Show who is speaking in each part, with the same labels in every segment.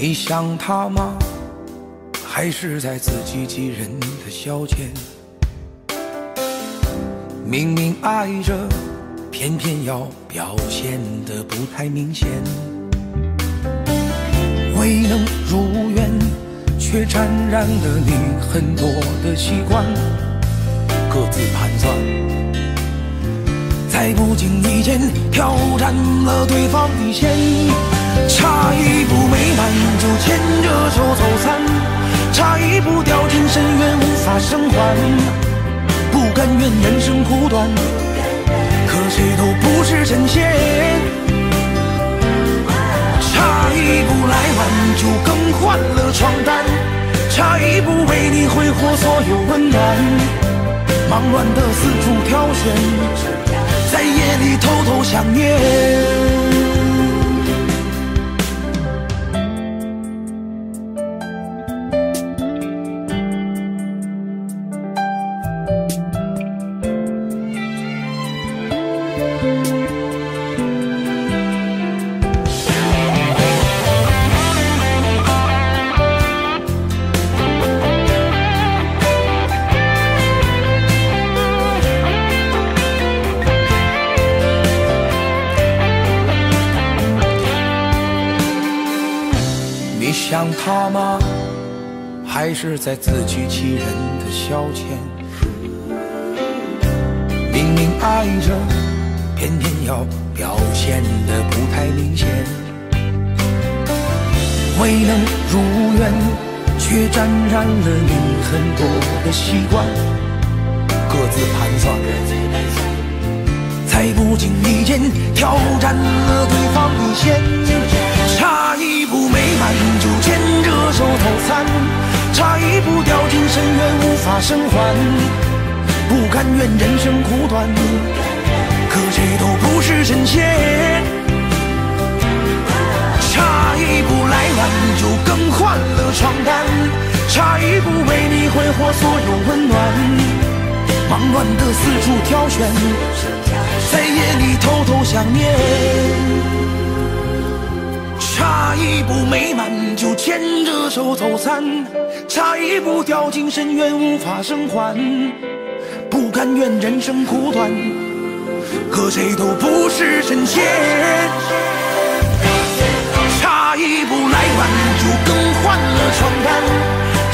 Speaker 1: 你想他吗？还是在自欺欺人的消遣？明明爱着，偏偏要表现得不太明显。未能如愿，却沾染了你很多的习惯。各自盘算，在不经意间挑战了对方底线。差一深渊无法生还。不甘愿人生苦短，可谁都不是神仙。差一步来晚就更换了床单，差一步为你挥霍所有温暖。忙乱的四处挑选，在夜里偷偷想念。你想他吗？还是在自欺欺人的消遣？明明爱着，要表现得不太明显。未能如愿，却沾染了你很多的习惯。各自盘算，在不经意间挑战了对方底线。差一步美满就牵着手走散，差一步掉进深渊无法生还。不甘愿人生苦短，可谁都不差一步为你挥霍所有温暖。忙乱的四处挑选，在夜里偷偷想念。差一步美满就牵着手走散，差一步掉进深渊无法生还。不甘愿人生苦短，可谁都不是神仙。差一步来晚就更换了床单，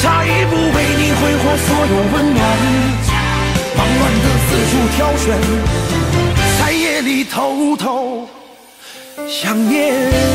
Speaker 1: 差一步为你挥霍所有温暖。忙乱的四处挑选，在夜里偷偷想念。